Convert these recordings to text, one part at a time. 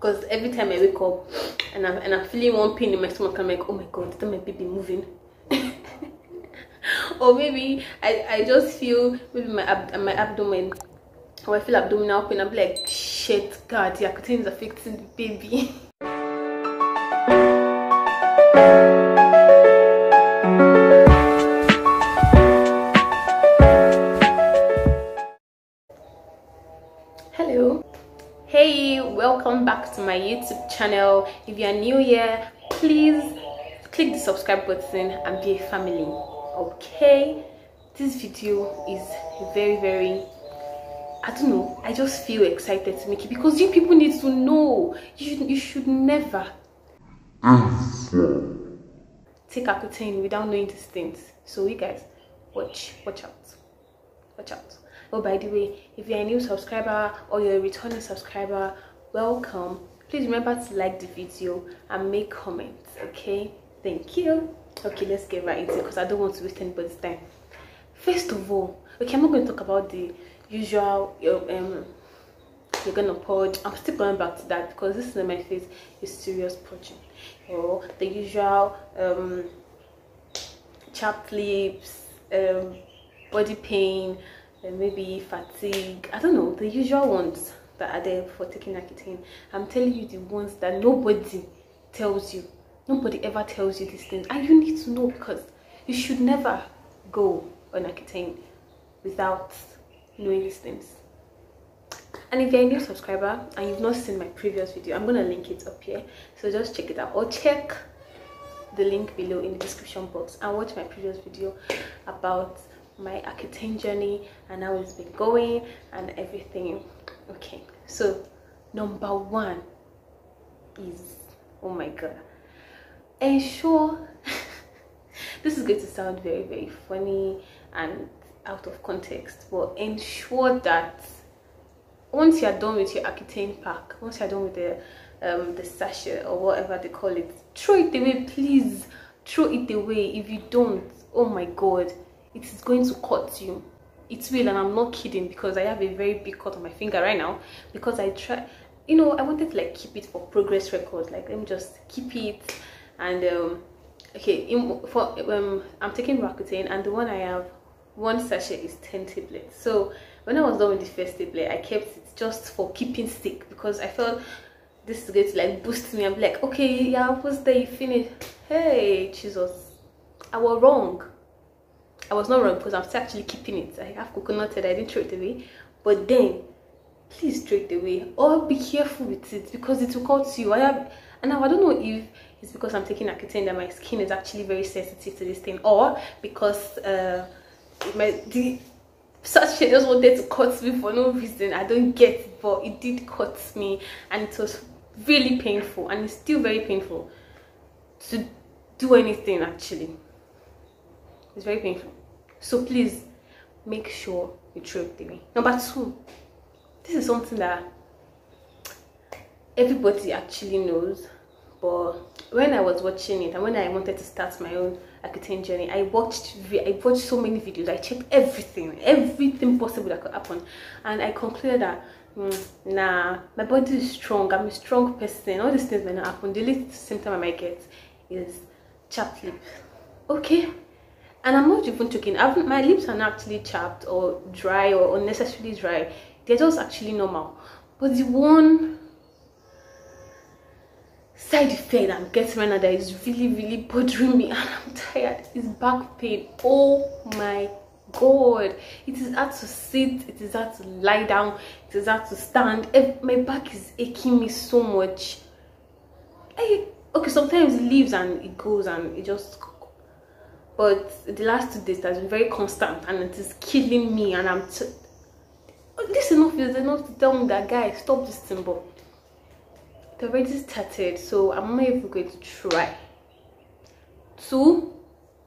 because every time I wake up and I'm, and I'm feeling one pain in my stomach, I'm like, oh my god, is my baby moving? or maybe I, I just feel maybe my ab my abdomen or I feel abdominal pain. I'm like, shit, God, Accutane is affecting the baby. to my youtube channel. If you are new here please click the subscribe button and be a family okay? This video is very very i don't know i just feel excited to make it because you people need to know. You should you should never take Accutane without knowing these things. So you guys watch watch out watch out. Oh by the way if you're a new subscriber or you're a returning subscriber welcome please remember to like the video and make comments okay? Thank you. Okay let's get right into it because i don't want to waste anybody's time. First of all okay i'm not going to talk about the usual um you're gonna purge. I'm still going back to that because this is my face is serious purging. Or the usual um chapped lips um body pain maybe fatigue. I don't know the usual ones that are there for taking Accutane i'm telling you the ones that nobody tells you. Nobody ever tells you these things. And you need to know because you should never go on Accutane without knowing these things. And if you're a new subscriber and you've not seen my previous video i'm gonna link it up here. So just check it out or check the link below in the description box and watch my previous video about my Accutane journey and how it's been going and everything okay so number one is oh my god ensure this is going to sound very very funny and out of context but ensure that once you're done with your Accutane pack once you're done with the um the sachet or whatever they call it throw it away please. Throw it away. If you don't oh my god it is going to cut you it will and i'm not kidding because i have a very big cut on my finger right now because i try you know i wanted to like keep it for progress records like let me just keep it and um okay in, for um i'm taking Accutane and the one i have one sachet is 10 tablets. So when i was done with the first tablet i kept it just for keeping sick because i felt this is going to like boost me. I'm like okay yeah i was there you finished. Hey jesus. I was wrong I was not wrong because I'm actually keeping it. I have coconut I didn't throw it away. But then, please throw it away or be careful with it because it will cut you. I have, and now I don't know if it's because I'm taking Accutane that my skin is actually very sensitive to this thing or because uh, my the such just wanted to cut me for no reason. I don't get it, but it did cut me and it was really painful and it's still very painful to do anything actually. It's very painful so please make sure you throw away. Number two this is something that everybody actually knows but when i was watching it and when i wanted to start my own Accutane journey i watched i watched so many videos. I checked everything everything possible that could happen. And i concluded that mm, nah my body is strong. I'm a strong person. All these things may not happen. The least symptom i might get is chapped lip. Okay and i'm not even joking I've, my lips are not actually chapped or dry or unnecessarily dry. They're just actually normal. But the one side effect i'm getting right now that is really really bothering me and i'm tired is back pain. Oh my god. It is hard to sit it is hard to lie down it is hard to stand. My back is aching me so much. I, okay sometimes it leaves and it goes and it just but the last two days has been very constant and it is killing me and i'm this enough is enough to tell me that guys stop this thing but it already started so i'm not even going to try to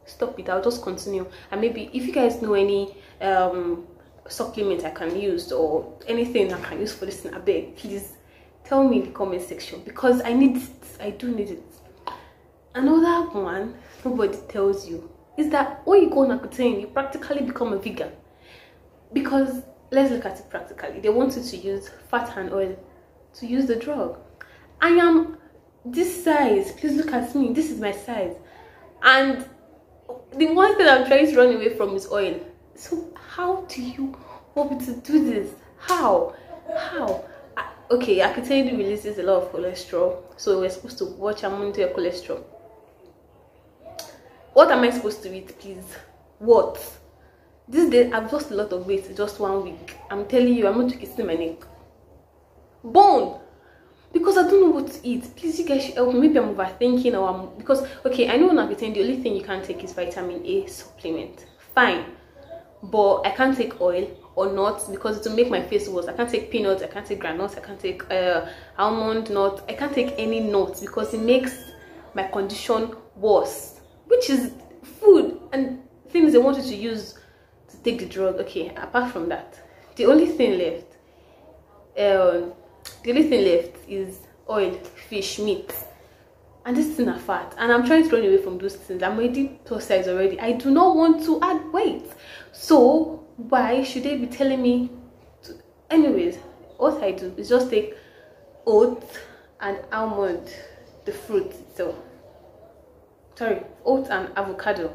stop it. I'll just continue. And maybe if you guys know any um supplement i can use or anything i can use for this i beg please tell me in the comment section because i need it. I do need it. Another one nobody tells you is that when you go on Accutane, you practically become a vegan. Because let's look at it practically. They want you to use fat and oil to use the drug. i am this size. Please look at me. This is my size. And the one thing i'm trying to run away from is oil. So how do you me to do this? How? How? I, okay Accutane releases a lot of cholesterol. So we're supposed to watch monitor your cholesterol what am i supposed to eat please what? This day i've lost a lot of weight just one week. I'm telling you i'm not kissing my neck bone! Because i don't know what to eat. Please you guys help me. Maybe i'm overthinking or i'm because okay i know Accutane the only thing you can't take is vitamin a supplement. Fine. But i can't take oil or nuts because it will make my face worse i can't take peanuts i can't take granules i can't take uh, almond nuts i can't take any nuts because it makes my condition worse which is food and things they want you to use to take the drug. Okay apart from that the only thing left um the only thing left is oil fish meat. And this thing are fat. And i'm trying to run away from those things. I'm already plus size already. I do not want to add weight. So why should they be telling me to... anyways what i do is just take oats and almond the fruit so sorry oats and avocado.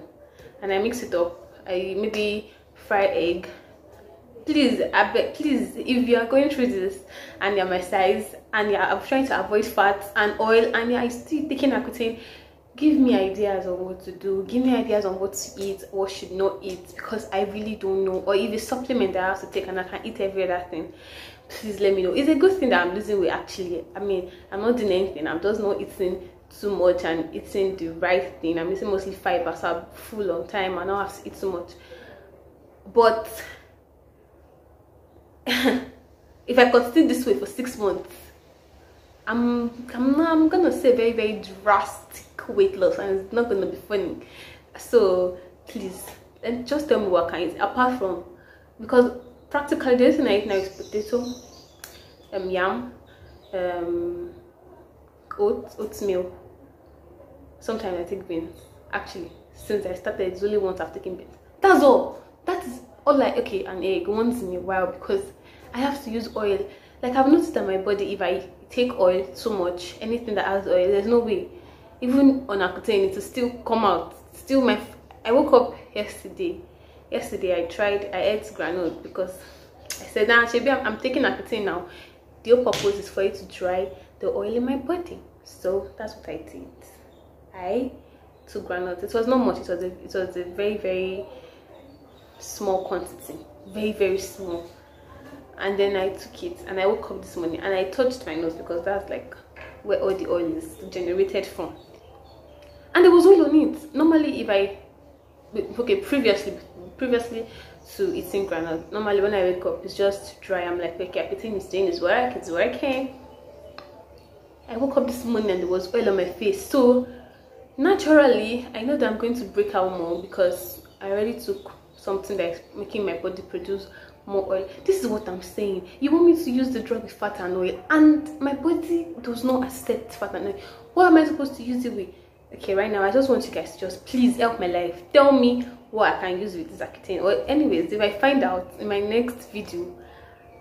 And i mix it up. I maybe fry egg. Please I please if you are going through this and you're my size and you're trying to avoid fats and oil and you're still taking Accutane give me ideas on what to do. Give me ideas on what to eat what should not eat because i really don't know. Or if it's supplement that i have to take and i can eat every other thing please let me know. It's a good thing that i'm losing weight actually. I mean i'm not doing anything. I'm just not eating too much and eating the right thing. I'm eating mostly fiber so i'm full on time and i have to eat too much. But if I continue this way for six months, I'm I'm I'm gonna say very very drastic weight loss and it's not gonna be funny. So please and just tell me what kind apart from because practically the only thing I eat now is potato, um yam, um oats oatmeal. Sometimes I take beans. Actually, since I started, it's only once I've taken beans. That's all. That is all like okay, an egg once in a while because I have to use oil. Like I've noticed that my body, if I take oil too much, anything that has oil, there's no way. Even on Accutane, it will still come out. Still, my I woke up yesterday. Yesterday, I tried. I ate granola because I said, "Nah, Shebi, I'm, I'm taking Accutane now. The whole purpose is for you to dry the oil in my body." So that's what I did. I took granola. It was not much. It was a, it was a very very small quantity, very very small and then I took it and I woke up this morning and I touched my nose because that's like where all the oil is generated from and there was oil on it normally if I okay previously previously to eating granite normally when I wake up it's just dry. I'm like okay everything is doing its work it's working. I woke up this morning and there was oil on my face. So naturally I know that I'm going to break out more because I already took something that's making my body produce more oil. This is what i'm saying. You want me to use the drug with fat and oil and my body does not accept fat and oil. What am i supposed to use it with? Okay right now i just want you guys to just please help my life. Tell me what i can use with this Accutane or anyways if i find out in my next video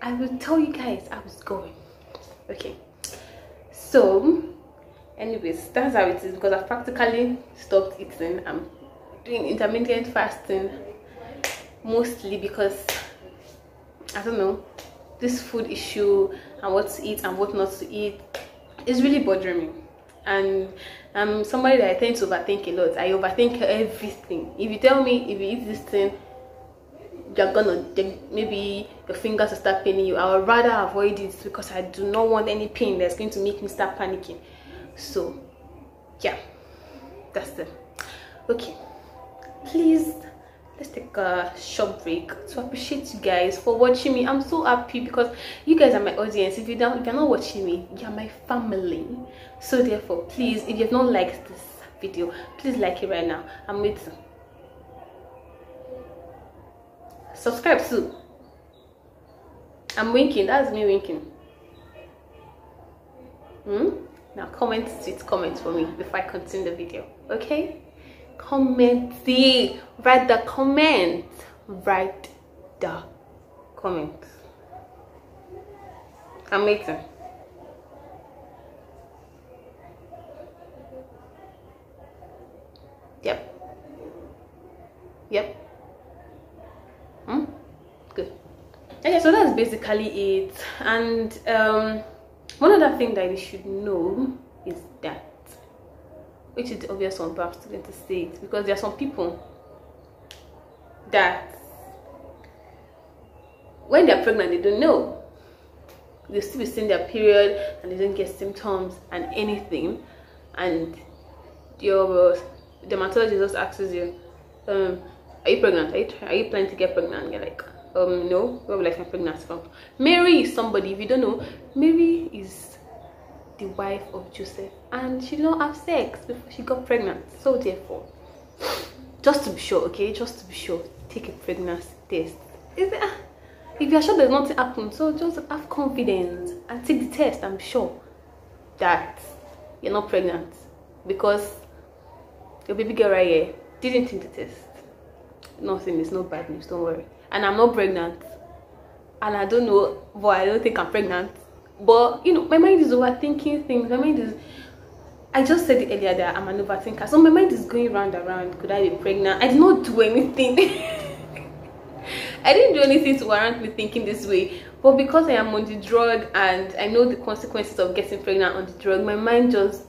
i will tell you guys i was going. Okay. So anyways that's how it is because i've practically stopped eating. I'm doing intermittent fasting mostly because I don't know, this food issue and what to eat and what not to eat is really bothering me. And I'm somebody that I tend to overthink a lot. I overthink everything. If you tell me if you eat this thing, you're gonna maybe your fingers will start paining you. I would rather avoid it because I do not want any pain that's going to make me start panicking. So, yeah, that's it. Okay, please a short break. To appreciate you guys for watching me. I'm so happy because you guys are my audience. If you don't if you're not watching me you're my family. So therefore please if you've not liked this video please like it right now. I'm waiting subscribe too. I'm winking. That's me winking. Hmm? Now comment sweet comments for me before i continue the video. Okay comment See. write the comment write the comment i'm waiting. Yep. Yep. Hmm? good. Okay so that's basically it. And um one other thing that you should know which is the obvious one, perhaps to to say it, because there are some people that when they're pregnant, they don't know. They still be seeing their period and they don't get symptoms and anything. And your dermatologist just asks you, um, are you pregnant? Are you, are you planning to get pregnant? And you're like, um, no. Where will I find pregnancy from? Mary is somebody, if you don't know, Mary is the wife of Joseph and she did not have sex before she got pregnant. So therefore, just to be sure, okay, just to be sure, take a pregnancy test. Is it? Ah, if you're sure there's nothing happened, so just have confidence and take the test. I'm sure that you're not pregnant because your baby girl right here didn't take the test. Nothing is no bad news. Don't worry. And I'm not pregnant, and I don't know, but I don't think I'm pregnant. But you know, my mind is overthinking things. My mind is. I just said it earlier that I'm an overthinker, so my mind is going round and round. Could I be pregnant? I did not do anything. I didn't do anything to warrant me thinking this way, but because I am on the drug and I know the consequences of getting pregnant on the drug, my mind just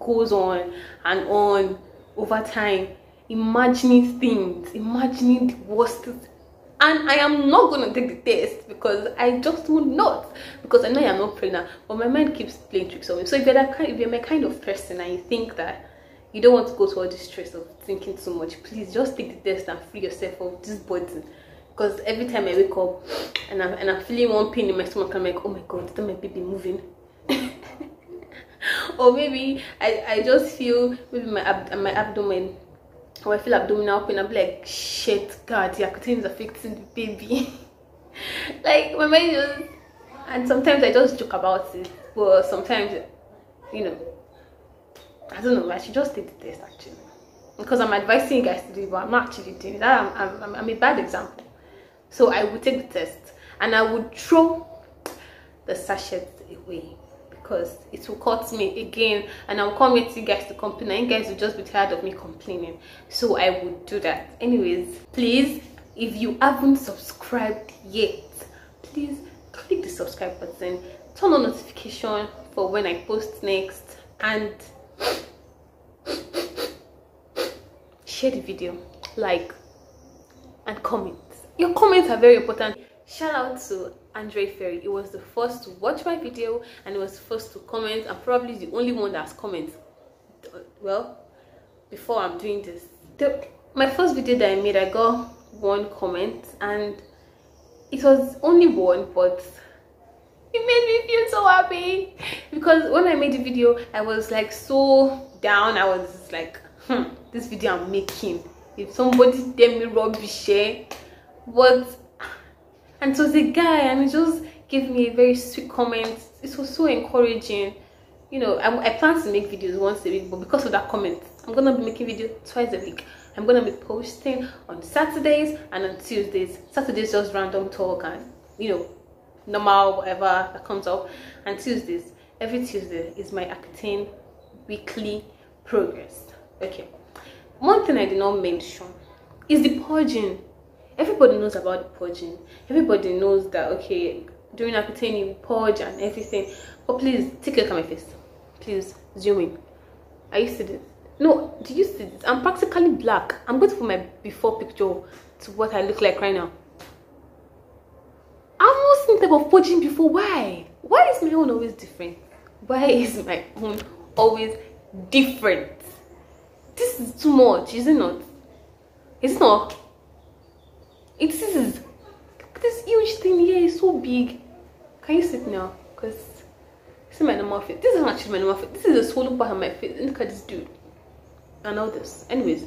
goes on and on over time, imagining things, imagining the worst. And I am not gonna take the test because I just would not because I know I'm not pregnant, but my mind keeps playing tricks on me. So if you're that kind, if you're my kind of person and you think that you don't want to go through all the stress of thinking too much, please just take the test and free yourself of this burden because every time I wake up and I'm, and I'm feeling one pain in my stomach, I'm like, oh my god, is my baby moving? or maybe I, I just feel maybe my, ab my abdomen I feel abdominal pain, I'm like, shit, God, the Accutane is affecting the baby. like, my mind just, and sometimes I just joke about it, but sometimes, you know, I don't know, I should just take the test actually. Because I'm advising you guys to do it, but I'm not actually doing it. I'm, I'm, I'm a bad example so i would take the test and i would throw the sachet away because it will cut me again and i'll come with you guys to complain. And you guys will just be tired of me complaining. So i would do that. Anyways please if you haven't subscribed yet please click the subscribe button. Turn on notification for when i post next. And share the video. Like and comment. Your comments are very important shout out to andre ferry. He was the first to watch my video and he was the first to comment. And probably the only one that's comment. Well before i'm doing this. The, my first video that i made i got one comment and it was only one but it made me feel so happy. Because when i made the video i was like so down. I was like hmm, this video i'm making. If somebody tell me rubbish eh? But and so the guy and he just gave me a very sweet comment. It was so encouraging. You know I, I plan to make videos once a week but because of that comment i'm gonna be making video twice a week. I'm gonna be posting on saturdays and on tuesdays. Saturdays just random talk and you know normal whatever that comes up. And tuesdays every tuesday is my acne weekly progress. Okay. One thing i did not mention is the purging everybody knows about purging. Everybody knows that okay during Accutane you purge and everything. But please take a look at my face. Please zoom in. Are you see this no do you see this i'm practically black. I'm going to put my before picture to what i look like right now. I'm not seen type of purging before. Why? Why is my own always different? Why is my own always different? This is too much is it not? Is it not it is this huge thing here is so big. Can you sit now because see my normal face this is not actually my normal face this is a swollen part of my face. Look at this dude. And all this. Anyways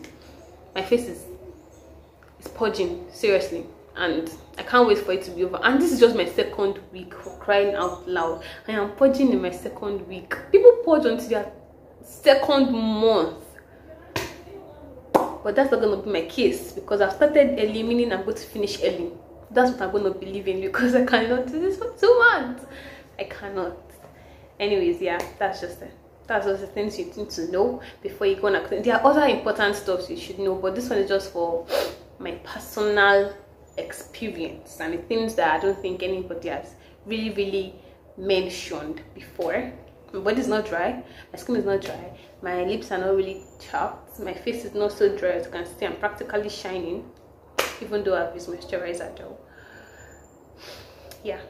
my face is is purging seriously. And i can't wait for it to be over. And this is just my second week for crying out loud. I am purging in my second week. People purge until their second month but that's not going to be my case because i've started early meaning i'm going to finish early. That's what i'm going to believe in because i cannot do this for two months i cannot. Anyways yeah that's just it. That's just the things you need to know before you go on a there are other important stuff you should know but this one is just for my personal experience and the things that i don't think anybody has really really mentioned before. My body is not dry my skin is not dry my lips are not really chapped my face is not so dry as you can see i'm practically shining even though i've used moisturizer though. Yeah.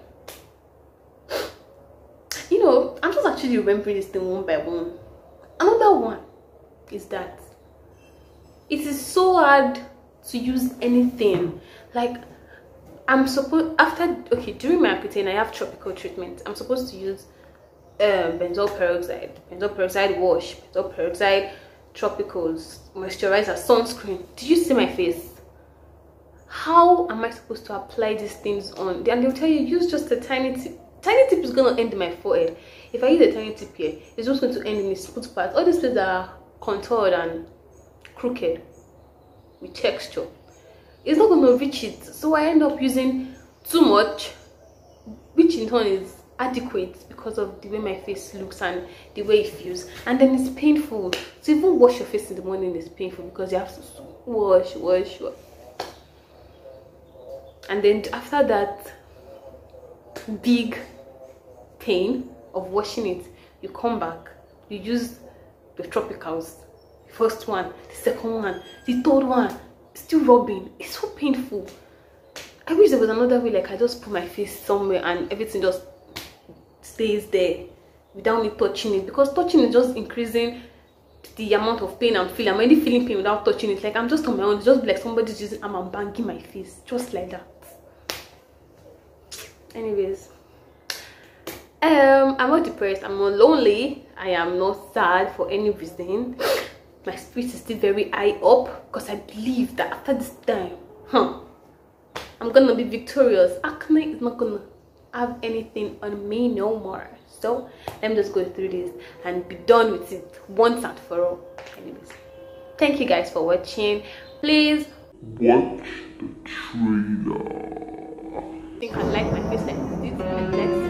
You know i'm just actually remembering this thing one by one. Another one is that it is so hard to use anything. Like i'm supposed after okay during my accutane i have tropical treatment. I'm supposed to use um, benzoyl peroxide benzoyl peroxide wash benzoyl peroxide tropicals moisturizer sunscreen. Did you see my face? How am i supposed to apply these things on? And they'll tell you use just a tiny tip. Tiny tip is going to end my forehead. If i use a tiny tip here it's just going to end in the smooth part. All these places are contoured and crooked with texture. It's not going to reach it. So i end up using too much which in turn is adequate because of the way my face looks and the way it feels. And then it's painful. So even wash your face in the morning is painful because you have to wash wash wash. And then after that big pain of washing it you come back. You use the tropicals first one the second one the third one. Still rubbing. It's so painful. I wish there was another way like i just put my face somewhere and everything just stays there without me touching it. Because touching is just increasing the amount of pain i'm feeling. I'm already feeling pain without touching it. Like i'm just on my own. It's just like somebody's using i'm banging my face. Just like that. Anyways. Um i'm not depressed. I'm not lonely. I am not sad for any reason. My spirit is still very high up. Because i believe that after this time huh i'm gonna be victorious. Acne is not gonna have anything on me no more. So let me just go through this and be done with it once and for all. Anyways thank you guys for watching. Please watch the trailer. i think I like my face like this.